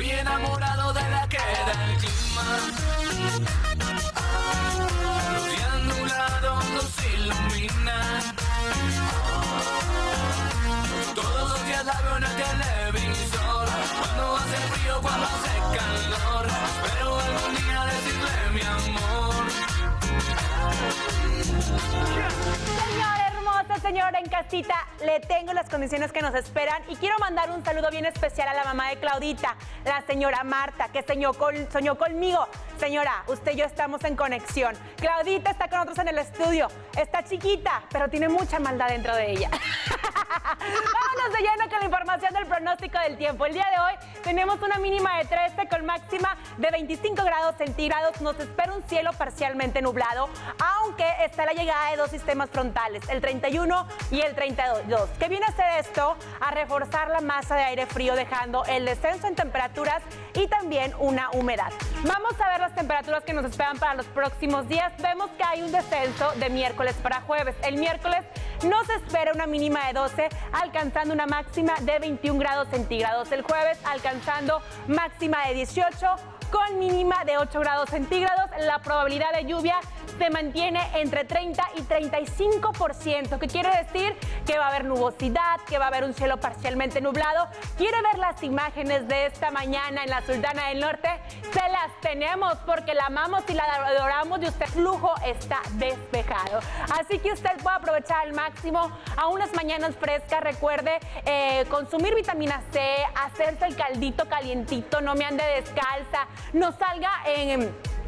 Estoy enamorado de la que da el clima. Los nublados nos iluminan. Todos los días la veo en el televisor. Cuando hace frío, cuando señora en casita, le tengo las condiciones que nos esperan y quiero mandar un saludo bien especial a la mamá de Claudita, la señora Marta, que soñó, soñó conmigo. Señora, usted y yo estamos en conexión. Claudita está con nosotros en el estudio. Está chiquita, pero tiene mucha maldad dentro de ella. Vámonos de lleno con la información del pronóstico del tiempo. El día de hoy tenemos una mínima de 13 con máxima de 25 grados centígrados. Nos espera un cielo parcialmente nublado, aunque está la llegada de dos sistemas frontales, el 31 y el 32. ¿Qué viene a hacer esto? A reforzar la masa de aire frío, dejando el descenso en temperaturas y también una humedad. Vamos a ver las temperaturas que nos esperan para los próximos días. Vemos que hay un descenso de miércoles para jueves. El miércoles no se espera una mínima de 12, alcanzando una máxima de 21 grados centígrados. El jueves alcanzando máxima de 18 con mínima de 8 grados centígrados. La probabilidad de lluvia se mantiene entre 30 y 35%, que quiere decir que va a haber nubosidad, que va a haber un cielo parcialmente nublado. ¿Quiere ver las imágenes de esta mañana en la Sultana del Norte? Se las tenemos porque la amamos y la adoramos y usted flujo está despejado. Así que usted puede aprovechar al máximo a unas mañanas frescas. Recuerde eh, consumir vitamina C, hacerse el caldito calientito, no me ande descalza, no salga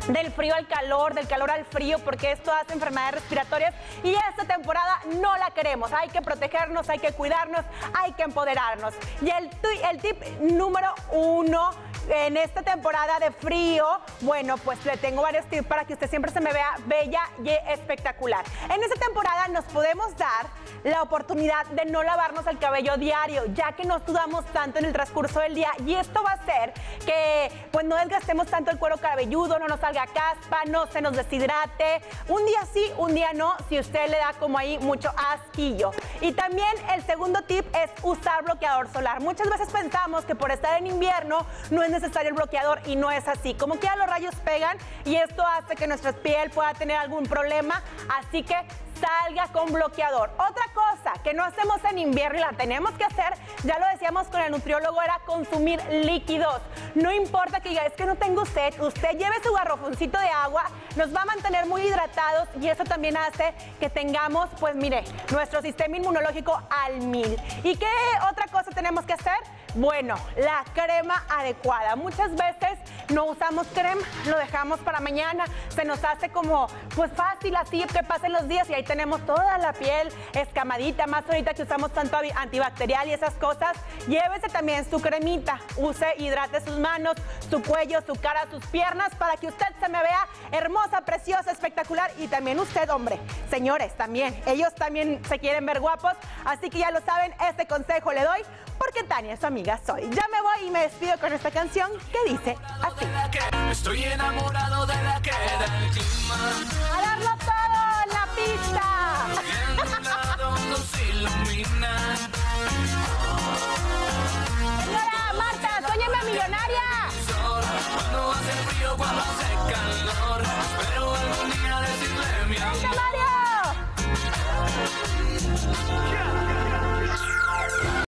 del frío al calor, del calor al frío, porque esto hace enfermedades respiratorias y esta temporada no la queremos. Hay que protegernos, hay que cuidarnos, hay que empoderarnos. Y el, el tip número uno en esta temporada de frío, bueno, pues le tengo varios tips para que usted siempre se me vea bella y espectacular. En esta temporada nos podemos dar la oportunidad de no lavarnos el cabello diario, ya que no sudamos tanto en el transcurso del día y esto va a hacer que pues no desgastemos tanto el cuero cabelludo, no nos salga caspa, no se nos deshidrate. Un día sí, un día no, si usted le da como ahí mucho asquillo. Y también el segundo tip es usar bloqueador solar. Muchas veces pensamos que por estar en invierno no es necesario el bloqueador y no es así. Como que ya los rayos pegan y esto hace que nuestra piel pueda tener algún problema. Así que salga con bloqueador. Otra cosa que no hacemos en invierno y la tenemos que hacer, ya lo decíamos con el nutriólogo, era consumir líquidos. No importa que diga, es que no tengo sed, usted lleve su garrafoncito de agua, nos va a mantener muy hidratados y eso también hace que tengamos, pues mire, nuestro sistema inmunológico al mil. ¿Y qué otra cosa tenemos que hacer? Bueno, la crema adecuada. Muchas veces no usamos crema, lo dejamos para mañana, se nos hace como pues fácil así que pasen los días y ahí tenemos toda la piel escamadita, más ahorita que usamos tanto antibacterial y esas cosas. Llévese también su cremita, use, hidrate sus manos, su cuello, su cara, sus piernas para que usted se me vea hermosa, preciosa, espectacular y también usted, hombre. Señores, también, ellos también se quieren ver guapos, así que ya lo saben, este consejo le doy porque Tania, su amiga, soy. Ya me voy y me despido con esta canción que dice así. Estoy enamorado de la que da el clima. ¡A darlo todo en la pista! Bien nublado nos ilumina. Señora Marta, ¡Sóñeme millonaria! Sol, Cuando hace frío, cuando hace